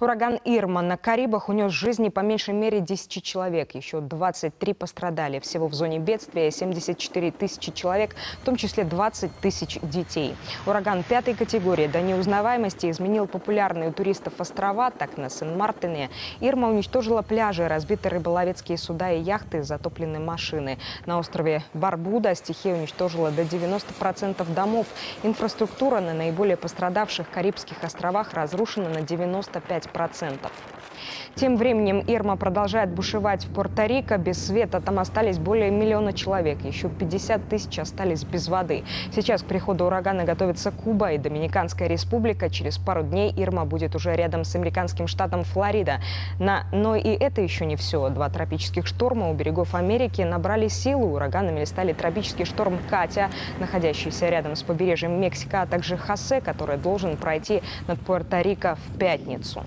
Ураган Ирма на Карибах унес жизни по меньшей мере 10 человек. Еще 23 пострадали. Всего в зоне бедствия 74 тысячи человек, в том числе 20 тысяч детей. Ураган пятой категории до неузнаваемости изменил популярные у туристов острова, так на Сен-Мартине. Ирма уничтожила пляжи, разбиты рыболовецкие суда и яхты, затоплены машины. На острове Барбуда стихия уничтожила до 90% домов. Инфраструктура на наиболее пострадавших Карибских островах разрушена на 95%. 5%. Тем временем Ирма продолжает бушевать в Пуэрто-Рико. Без света там остались более миллиона человек. Еще 50 тысяч остались без воды. Сейчас к приходу урагана готовится Куба и Доминиканская республика. Через пару дней Ирма будет уже рядом с американским штатом Флорида. На... Но и это еще не все. Два тропических шторма у берегов Америки набрали силу. Ураганами стали тропический шторм Катя, находящийся рядом с побережьем Мексика, а также Хосе, который должен пройти над Пуэрто-Рико в пятницу.